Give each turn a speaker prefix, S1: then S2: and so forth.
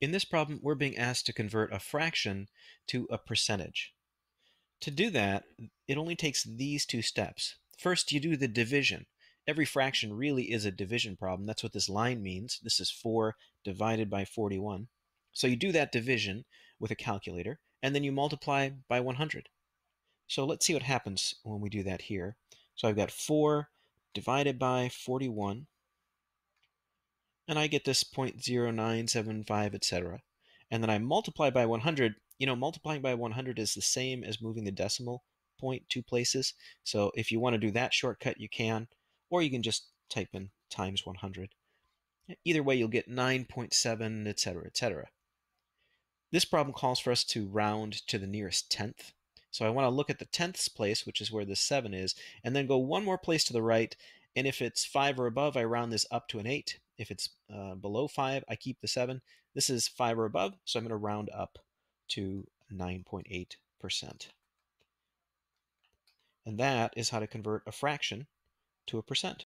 S1: In this problem, we're being asked to convert a fraction to a percentage. To do that, it only takes these two steps. First, you do the division. Every fraction really is a division problem. That's what this line means. This is 4 divided by 41. So you do that division with a calculator, and then you multiply by 100. So let's see what happens when we do that here. So I've got 4 divided by 41 and I get this 0.0975, etc. And then I multiply by 100. You know, multiplying by 100 is the same as moving the decimal point two places. So if you want to do that shortcut, you can, or you can just type in times 100. Either way, you'll get 9.7, etc., etc. This problem calls for us to round to the nearest tenth. So I want to look at the tenths place, which is where the 7 is, and then go one more place to the right. And if it's 5 or above, I round this up to an 8. If it's uh, below 5, I keep the 7. This is 5 or above, so I'm going to round up to 9.8%. And that is how to convert a fraction to a percent.